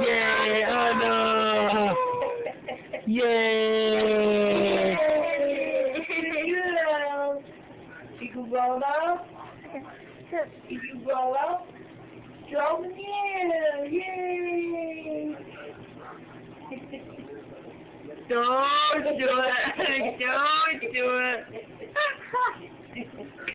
Yay! Anna! Yay! You can roll up. You can roll up. Show me. Yay! Don't do it! Don't do it!